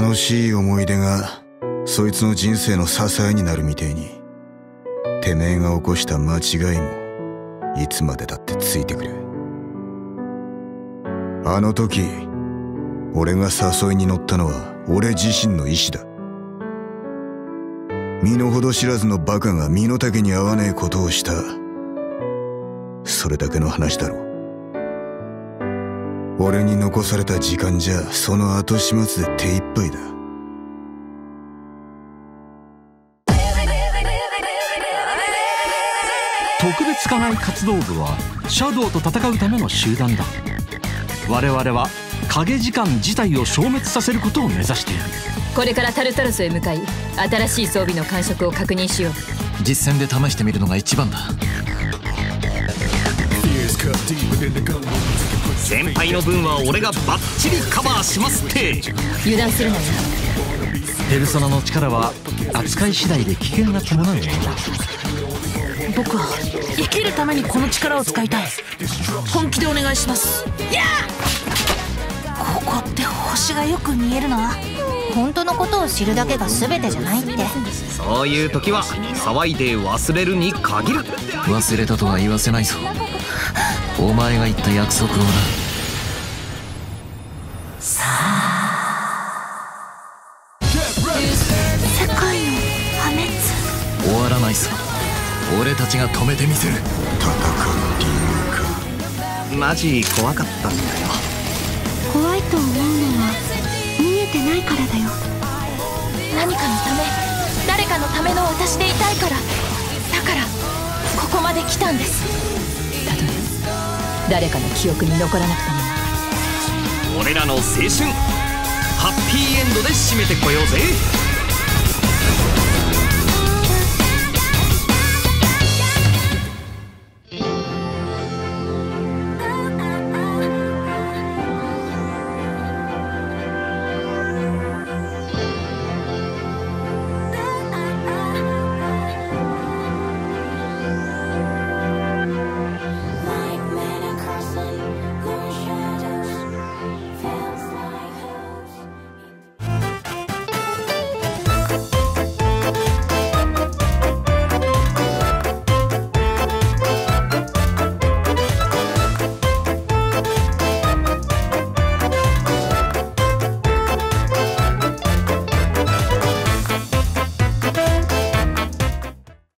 楽しい思い出がそいつの人生の支えになるみてえにてめえが起こした間違いもいつまでだってついてくる。あの時俺が誘いに乗ったのは俺自身の意志だ。身の程知らずのバカが身の丈に合わねえことをした。それだけの話だろう。俺に残された時間じゃその後始末で手一杯だ。特別課外活動部はシャドウと戦うための集団だ。我々は影時間自体を消滅させることを目指している。これからタルタロスへ向かい新しい装備の感触を確認しよう。実戦で試してみるのが一番だ先輩の分は俺がバッチリカバーしますって。油断するなよペルソナの力は扱い次第で危険が伴うものだ。僕は生きるためにこの力を使いたい。本気でお願いします。やここって星がよく見えるな本当のことを知るだけが全てじゃないって。そういう時は騒いで忘れるに限る。忘れたとは言わせないぞ。お前が言った約束をな。さあ。世界の破滅。終わらないさ俺たちが止めてみせる。戦う理由か。マジ怖かったんだよ。怖いと思うのいからだよ。何かのため誰かのための私でいたいから。だからここまで来たんです。たとえ誰かの記憶に残らなくても。俺らの青春。ハッピーエンドで締めてこようぜ